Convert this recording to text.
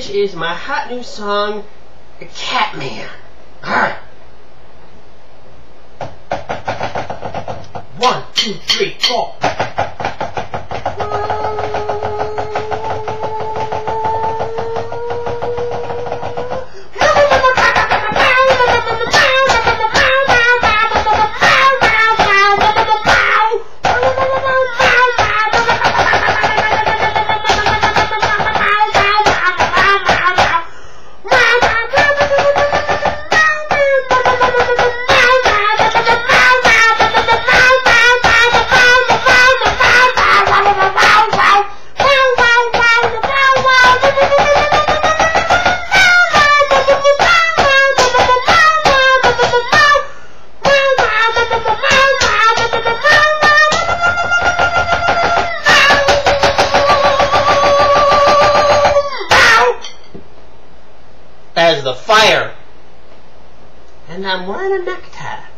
this is my hot new song, Catman. Alright. One, two, three, four. As the fire. And I'm wearing a necktie.